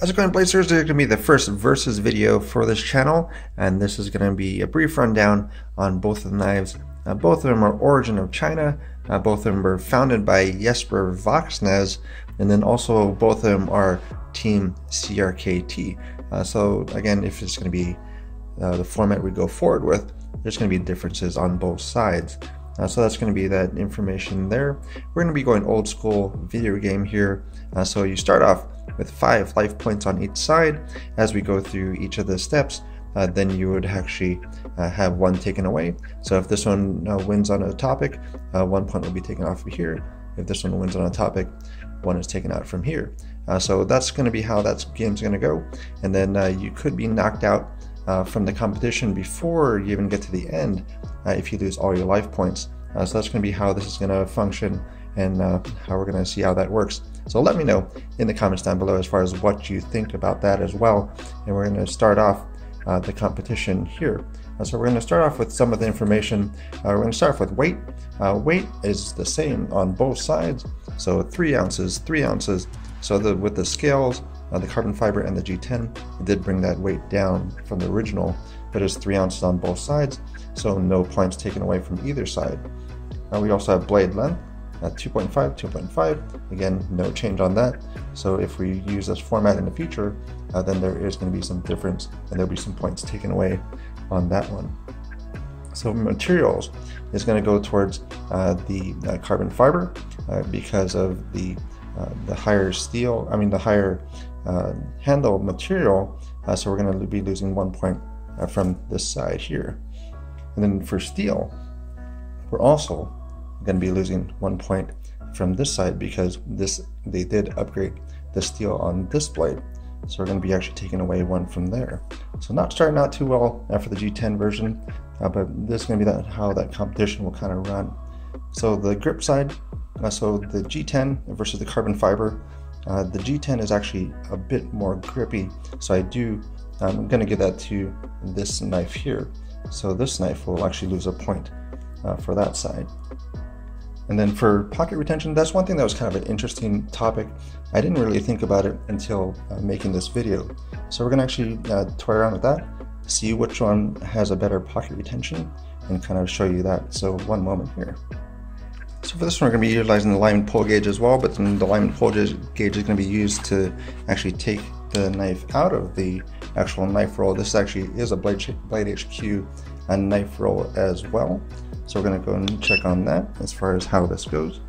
How's it going, Blazers? This is going to be the first versus video for this channel, and this is going to be a brief rundown on both of the knives. Uh, both of them are origin of China. Uh, both of them were founded by Jesper Voxnäs, and then also both of them are Team CRKT. Uh, so again, if it's going to be uh, the format we go forward with, there's going to be differences on both sides. Uh, so that's going to be that information there. We're going to be going old school video game here. Uh, so you start off with five life points on each side. As we go through each of the steps, uh, then you would actually uh, have one taken away. So if this one uh, wins on a topic, uh, one point will be taken off of here. If this one wins on a topic, one is taken out from here. so that's going to be how that game's going to go. And then you could be knocked out uh, from the competition before you even get to the end if you lose all your life points. Uh, so that's going to be how this is going to function and uh, how we're going to see how that works. So let me know in the comments down below as far as what you think about that as well. And we're going to start off uh, the competition here. Uh, so we're going to start off with some of the information. we're going to start off with weight. weight is the same on both sides. So three ounces, three ounces. So the, with the scales, uh, the carbon fiber and the G10 it did bring that weight down from the original, but it's three ounces on both sides, so no points taken away from either side. Uh, we also have blade length at 2.5, 2.5. Again, no change on that. So if we use this format in the future, uh, then there is going to be some difference and there'll be some points taken away on that one. So materials is going to go towards uh, the uh, carbon fiber uh, because of the uh, the higher steel, I mean the higher uh, handle material, uh, so we're going to be losing one point uh, from this side here. And then for steel, we're also going to be losing one point from this side because this they did upgrade the steel on this blade. So we're going to be actually taking away one from there. So not starting out too well after the G10 version, uh, but this is going to be that, how that competition will kind of run. So the grip side, uh, so the G10 versus the carbon fiber, uh, the G10 is actually a bit more grippy, so I do, I'm going to give that to this knife here. So this knife will actually lose a point uh, for that side. And then for pocket retention, that's one thing that was kind of an interesting topic. I didn't really think about it until uh, making this video. So we're going to actually uh, toy around with that, see which one has a better pocket retention, and kind of show you that. So one moment here. So for this one, we're going to be utilizing the alignment pull gauge as well, but then the alignment pull gauge is going to be used to actually take the knife out of the actual knife roll. This actually is a Blade, Blade HQ and knife roll as well. So we're going to go and check on that as far as how this goes.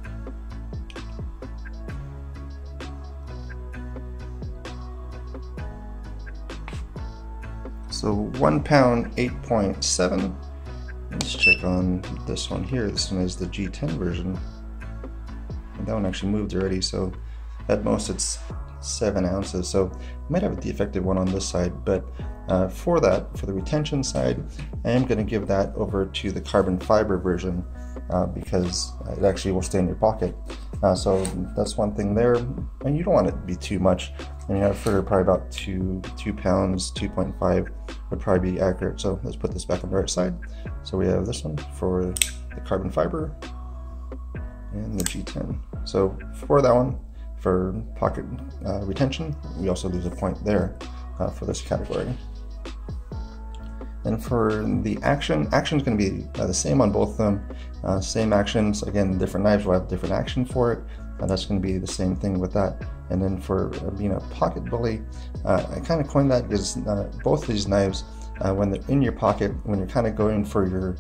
So one pound, 8.7 Let's check on this one here. This one is the G10 version. And that one actually moved already, so at most it's seven ounces. So I might have a defective one on this side, but uh, for that, for the retention side, I am going to give that over to the carbon fiber version uh, because it actually will stay in your pocket. Uh, so that's one thing there. And you don't want it to be too much. I mean, I figure probably about two, two pounds, 2.5 would probably be accurate. So let's put this back on the right side. So we have this one for the carbon fiber and the G10. So for that one, for pocket uh, retention, we also lose a point there uh, for this category. And for the action, action is going to be uh, the same on both of them. Uh, same actions. Again, different knives will have different action for it. And that's going to be the same thing with that. And then for uh, being a pocket bully, uh, I kind of coined that because uh, both these knives, uh, when they're in your pocket, when you're kind of going for your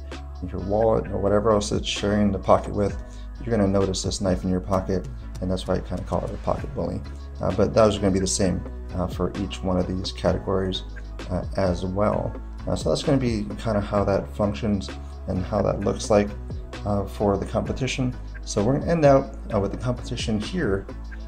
your wallet or whatever else it's sharing the pocket with, you're going to notice this knife in your pocket, and that's why I kind of call it a pocket bully. but that was going to be the same for each one of these categories as well. Uh, so that's going to be kind of how that functions and how that looks like uh, for the competition. So we're going to end out uh, with the competition here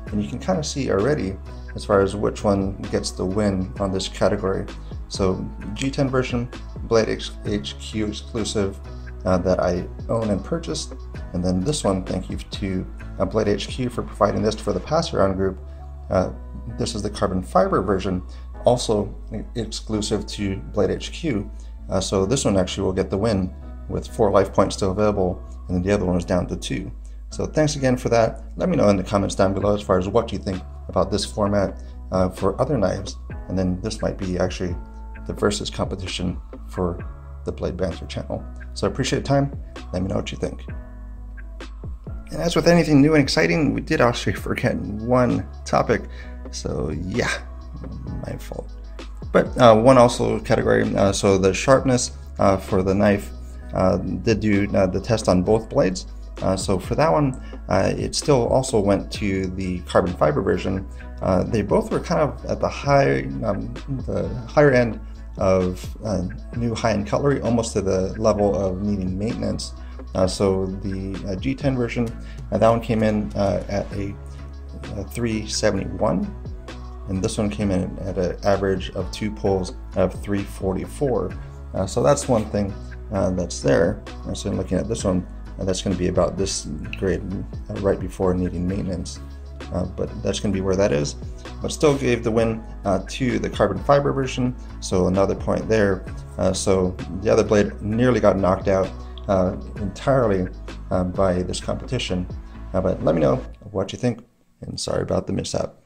and you can kind of see already as far as which one gets the win on this category. So G10 version, Blade HQ exclusive uh, that I own and purchased. And then this one, thank you to uh, Blade HQ for providing this for the pass around group. Uh, this is the carbon fiber version also exclusive to Blade HQ. Uh, so this one actually will get the win with four life points still available, and then the other one is down to two. So thanks again for that. Let me know in the comments down below as far as what you think about this format uh, for other knives. And then this might be actually the versus competition for the Blade Banter channel. So I appreciate your time. Let me know what you think. And as with anything new and exciting, we did actually forget one topic. So yeah, my fault. But uh, one also category, uh, so the sharpness uh, for the knife did do uh, the test on both blades. Uh, so for that one, it still also went to the carbon fiber version. they both were kind of at the high, um, the higher end of new high-end cutlery, almost to the level of needing maintenance. Uh, so the uh, G10 version, uh, that one came in at a, a, 371, and this one came in at an average of two pulls of 344. so that's one thing that's there. so I'm looking at this one, that's going to be about this grade right before needing maintenance. Uh, but that's going to be where that is. But still gave the win uh, to the carbon fiber version, so another point there. Uh, so the other blade nearly got knocked out uh, entirely uh, by this competition. Uh, but let me know what you think, and sorry about the mishap.